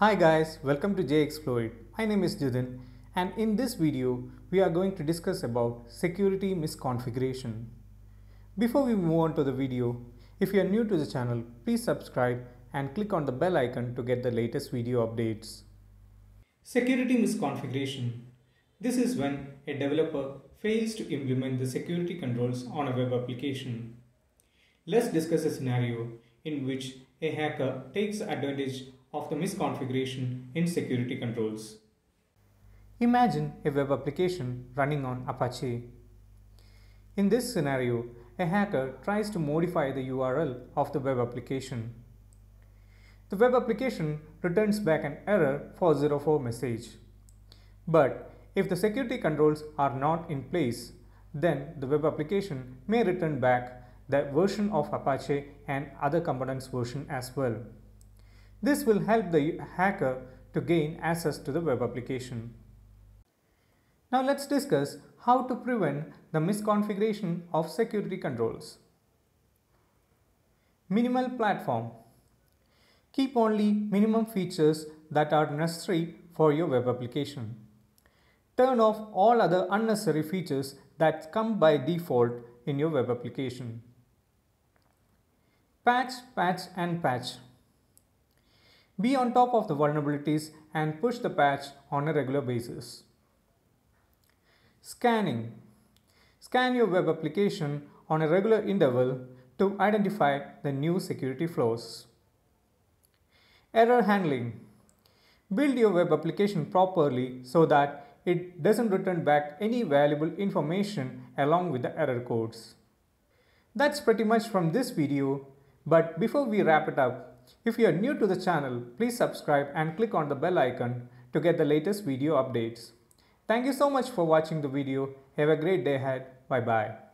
Hi guys, welcome to JXploit. My name is Jithin and in this video we are going to discuss about security misconfiguration. Before we move on to the video, if you are new to the channel, please subscribe and click on the bell icon to get the latest video updates. Security misconfiguration. This is when a developer fails to implement the security controls on a web application. Let's discuss a scenario in which a hacker takes advantage of the misconfiguration in security controls. Imagine a web application running on Apache. In this scenario, a hacker tries to modify the URL of the web application. The web application returns back an error 404 message. But if the security controls are not in place, then the web application may return back the version of Apache and other components version as well. This will help the hacker to gain access to the web application. Now let's discuss how to prevent the misconfiguration of security controls. Minimal platform. Keep only minimum features that are necessary for your web application. Turn off all other unnecessary features that come by default in your web application. Patch, patch and patch. Be on top of the vulnerabilities and push the patch on a regular basis. Scanning. Scan your web application on a regular interval to identify the new security flaws. Error handling. Build your web application properly so that it doesn't return back any valuable information along with the error codes. That's pretty much from this video. But before we wrap it up, if you are new to the channel, please subscribe and click on the bell icon to get the latest video updates. Thank you so much for watching the video. Have a great day ahead. Bye bye.